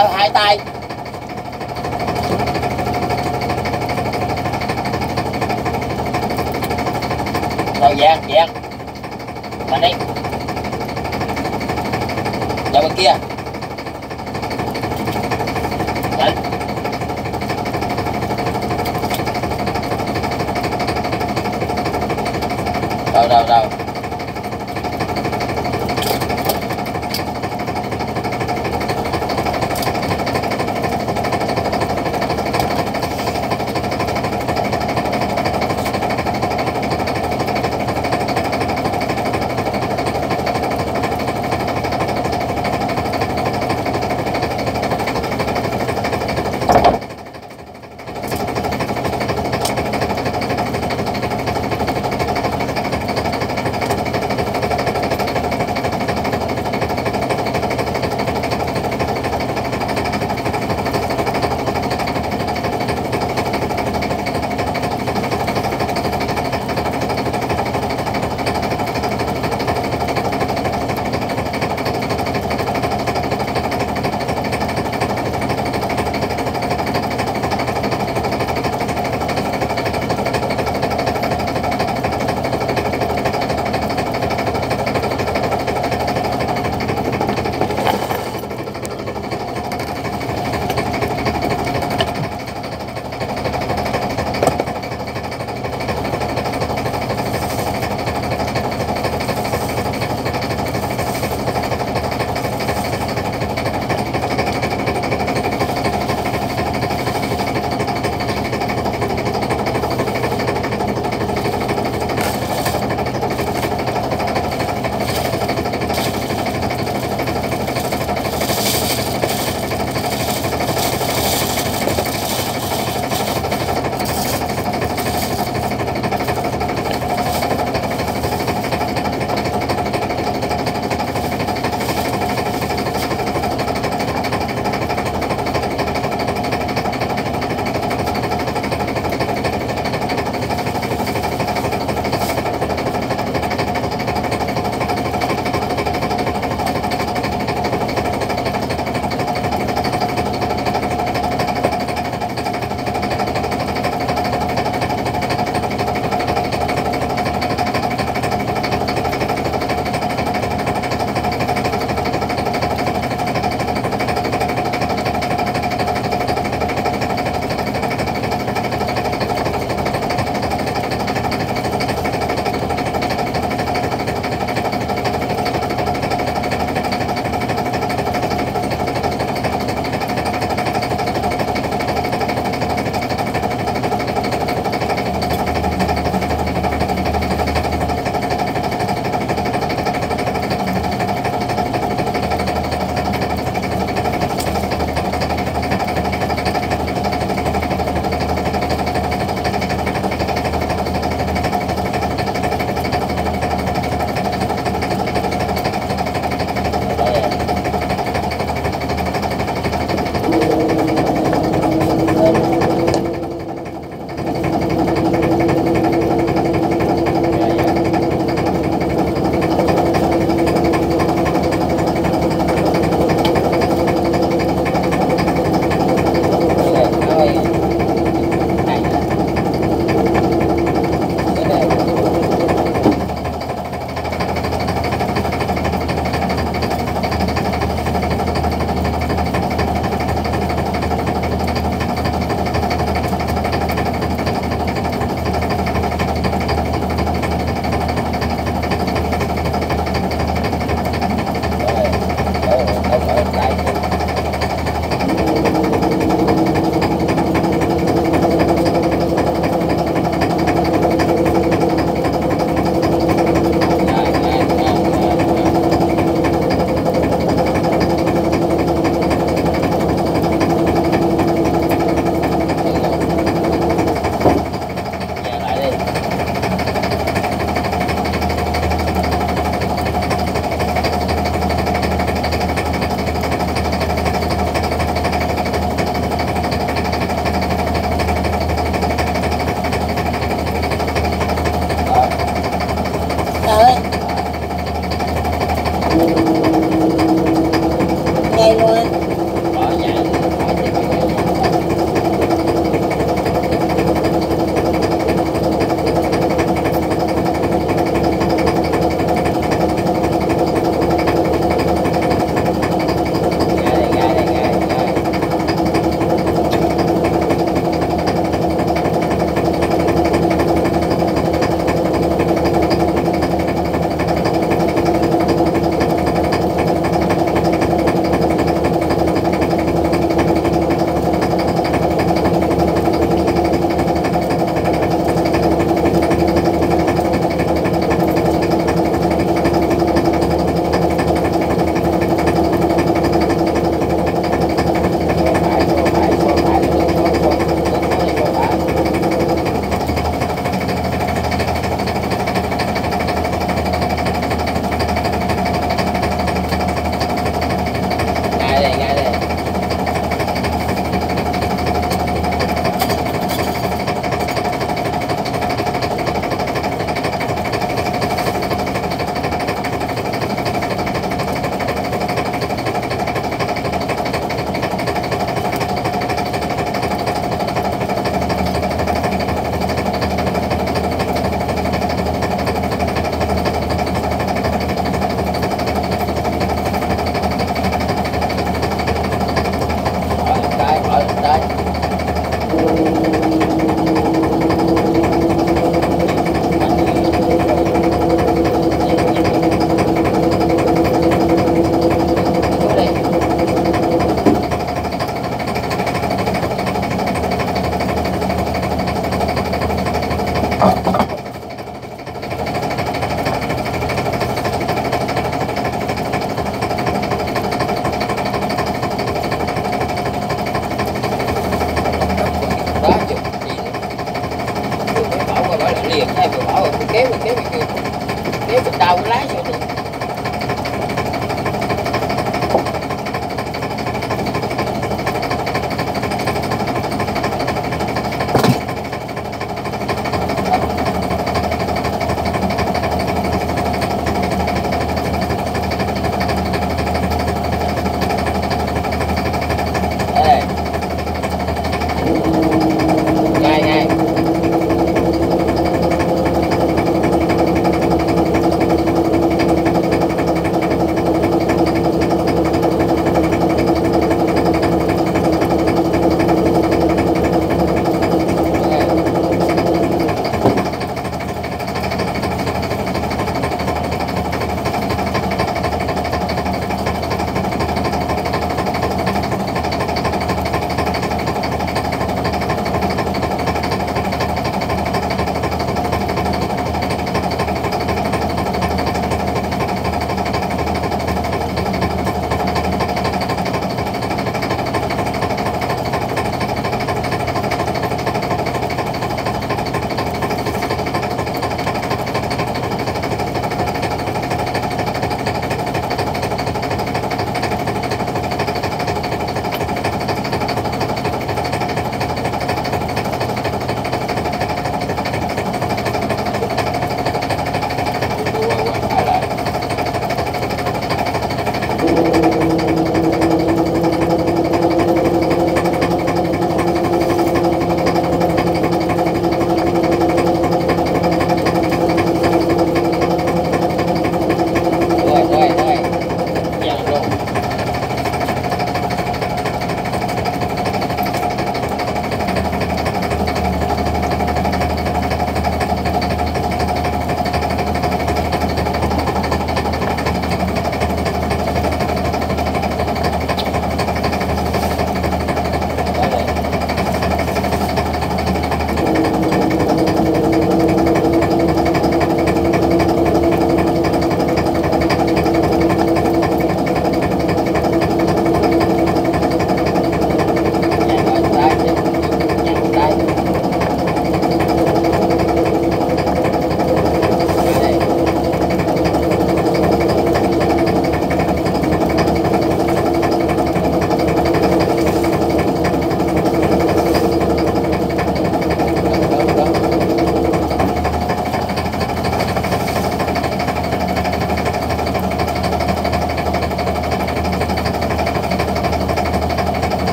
ở hai tay. Rồi dẹt dẹt mà đi. Vào bên kia.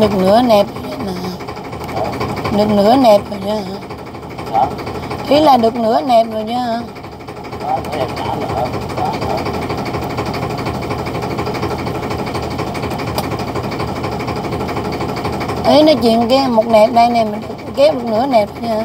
Được nửa nẹp nè. Được nửa nẹp rồi chứ hả ý là được nửa nẹp rồi chứ hả ý nói chuyện cái một nẹp đây nè, mình kéo được nửa nẹp rồi chứ hả